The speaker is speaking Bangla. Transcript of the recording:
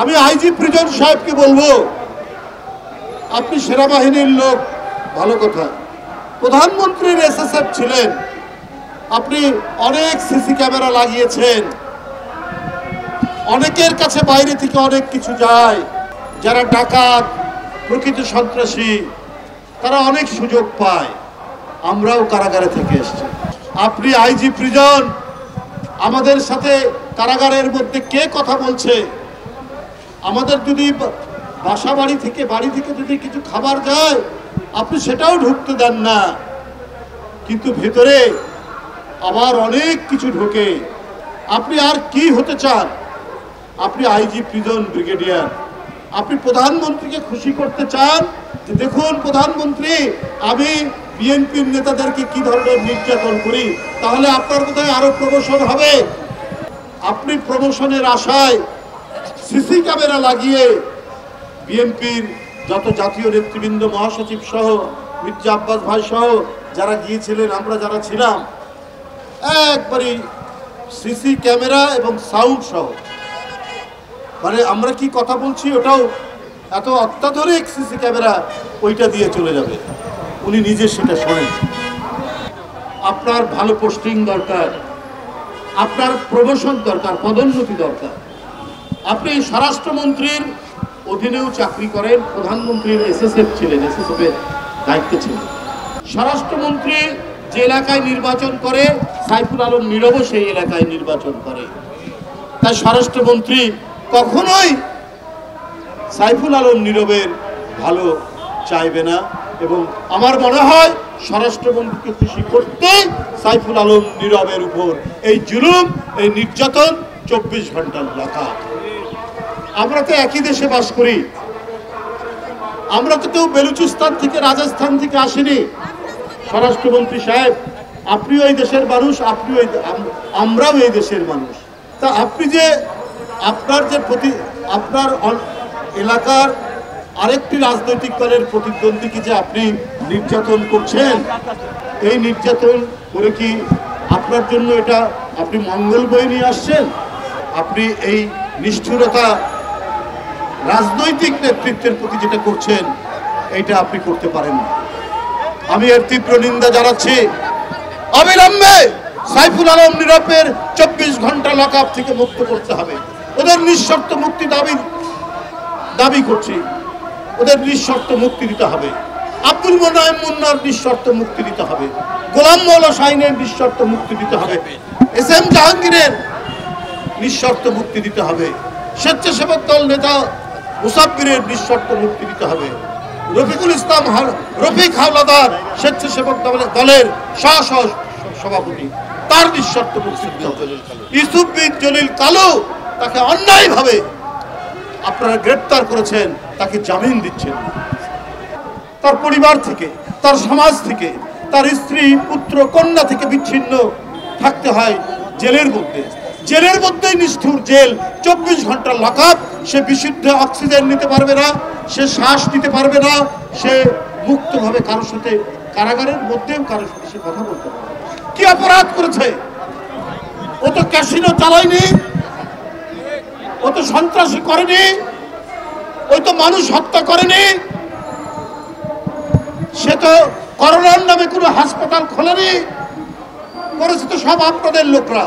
আমি আইজি প্রিজন সাহেবকে বলব, আপনি সেনাবাহিনীর লোক, ভালো কথা। প্রধানমন্ত্রীর এসএসএফ ছিলেন, আপনি অনেক সিসি ক্যামেরা লাগিয়েছেন। অনেকের কাছে বাইরে থেকে অনেক কিছু যায়, যারা ডাকাত, প্রকৃত সন্ত্রাসী, তারা অনেক সুযোগ পায়। আমরাও কারাগারে থেকে এসেছি। আপনি আইজি প্রিজন আমাদের সাথে কারাগারের মধ্যে কে কথা বলছে? আমাদের যদি বাসা বাড়ি থেকে বাড়ি থেকে যদি কিছু খাবার যায়, আপনি সেটাও ঢুকতে দেন না। কিন্তু ভেতরে আবার অনেক কিছু ঢোকে। আপনি আর কি হতে চান? আপনি আইজি প্রিজন ব্রিগেডিয়ার। আপনি প্রধানমন্ত্রীকে খুশি করতে চান? যে দেখুন, প্রধানমন্ত্রী, আমি বিএনপির নেতাদেরকে কি ধরনের নির্যাতন করি, তাহলে আপনার বোধহয় আরও প্রমোশন হবে। আপনি প্রমোশনের আশায় সিসি ক্যামেরা লাগিয়ে বিএনপির যত জাতীয় নেতৃবৃন্দ, মহাসচিব সহ, মির্জা আব্বাস ভাই সহ যারা গিয়েছিলেন, আমরা যারা ছিলাম, একবারই সিসি ক্যামেরা এবং সাউন্ড সহ। মানে আমরা কি কথা বলছি? ওটাও এত অত্যাধুনিক সিসি ক্যামেরা ওইটা দিয়ে চলে যাবে। উনি নিজে সেটা শোনেন। আপনার ভালো পোস্টিং দরকার, আপনার প্রমোশন দরকার, পদোন্নতি দরকার। আপনি স্বরাষ্ট্রমন্ত্রীর অধীনেও চাকরি করেন, প্রধানমন্ত্রীর এসএসএফ ছিলেন, এসএসএফ এর দায়িত্বে ছিলেন। স্বরাষ্ট্রমন্ত্রী যে এলাকায় নির্বাচন করে, সাইফুল আলম নীরবও সেই এলাকায় নির্বাচন করে। তাই স্বরাষ্ট্রমন্ত্রী কখনোই সাইফুল আলম নীরবের ভালো চাইবে না এবং আমার মনে হয় স্বরাষ্ট্রমন্ত্রীকে খুশি করতে সাইফুল আলম নীরবের উপর এই জুলুম, এই নির্যাতন চব্বিশ ঘণ্টার লেখা আমরা তো একই দেশে বাস করি। আমরা তো কেউ বেলুচিস্তান থেকে, রাজস্থান থেকে আসিনি। স্বরাষ্ট্রমন্ত্রী সাহেব, আপনিও এই দেশের মানুষ, আপনিও আমরাও এই দেশের মানুষ। তা আপনি যে আপনার যে প্রতি আপনার এলাকার আরেকটি রাজনৈতিক দলের প্রতিদ্বন্দ্বীকে যে আপনি নির্যাতন করছেন, এই নির্যাতন করে কি আপনার জন্য এটা আপনি মঙ্গল বই নিয়ে আসছেন? আপনি এই নিষ্ঠুরতা রাজনৈতিক নেতৃত্বের প্রতি যেটা করছেন, এটা আপনি করতে পারেন আমি এর তীব্র নিন্দা জানাচ্ছি। অবিলম্বে সাইফুল আলম নীরবের চব্বিশ ঘণ্টা লকআপ থেকে মুক্ত করতে হবে। ওদের নিঃশর্ত মুক্তি দাবি দাবি করছি। ওদের নিঃশর্ত মুক্তি দিতে হবে। আব্দুল মোনায়েম মুন্নার নিঃশর্ত মুক্তি দিতে হবে। গোলাম মৌলা সাইনের নিঃশর্ত মুক্তি দিতে হবে। এস এম জাহাঙ্গীরের নিঃশর্ত মুক্তি দিতে হবে। স্বেচ্ছাসেবক দল নেতা মুসাফিরের নিঃশর্ত মুক্তি দিতে হবে। রফিকুল ইসলাম রফিক হাওলাদার স্বেচ্ছাসেবক দলের- সহ সভাপতি, তার নিঃশর্ত মুক্তি দিতে হবে। ইউসুফ বিন জলিল কালো তাকে অন্যায়ভাবে আপনারা গ্রেপ্তার করেছেন, তাকে জামিন দিচ্ছেন। তার পরিবার থেকে, তার সমাজ থেকে, তার স্ত্রী, পুত্র, কন্যা থেকে বিচ্ছিন্ন থাকতে হয় জেলের মধ্যে। জেলের মধ্যেই নিষ্ঠুর জেল, চব্বিশ ঘণ্টা লকআপ, সে বিশুদ্ধ অক্সিজেন নিতে পারবে না, সে শ্বাস নিতে পারবে না, সে মুক্তভাবে কারোর সাথে কারাগারের মধ্যেও কারোর সাথে সে কথা বলতে পারবে কি অপরাধ করেছে? ও তো ক্যাসিনো চালায়নি, ও তো সন্ত্রাসী করেনি, ওই তো মানুষ হত্যা করেনি, সে তো করোনার নামে কোনো হাসপাতাল খোলেনি, করেছে তো সব আপনাদের লোকরা।